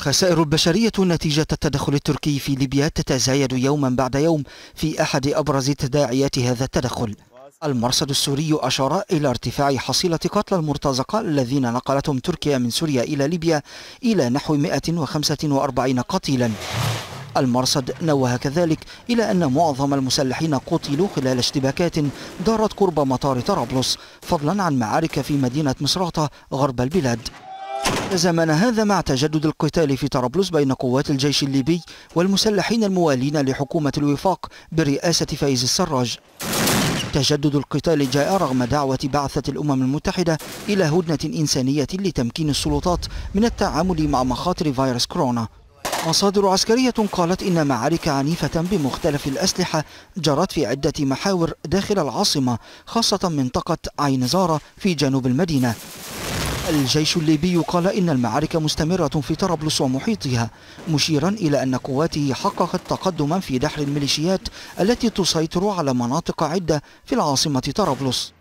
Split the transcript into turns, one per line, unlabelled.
خسائر البشرية نتيجة التدخل التركي في ليبيا تتزايد يوما بعد يوم في أحد أبرز تداعيات هذا التدخل. المرصد السوري أشار إلى ارتفاع حصيلة قتلى المرتزقة الذين نقلتهم تركيا من سوريا إلى ليبيا إلى نحو 145 قتيلا. المرصد نوه كذلك إلى أن معظم المسلحين قتلوا خلال اشتباكات دارت قرب مطار طرابلس فضلا عن معارك في مدينة مصراتة غرب البلاد. تزامن هذا مع تجدد القتال في طرابلس بين قوات الجيش الليبي والمسلحين الموالين لحكومة الوفاق برئاسة فايز السراج. تجدد القتال جاء رغم دعوة بعثة الأمم المتحدة إلى هدنة إنسانية لتمكين السلطات من التعامل مع مخاطر فيروس كورونا. مصادر عسكرية قالت إن معارك عنيفة بمختلف الأسلحة جرت في عدة محاور داخل العاصمة خاصة منطقة عين زارة في جنوب المدينة. الجيش الليبي قال إن المعارك مستمرة في طرابلس ومحيطها مشيرا إلى أن قواته حققت تقدما في دحر الميليشيات التي تسيطر على مناطق عدة في العاصمة طرابلس.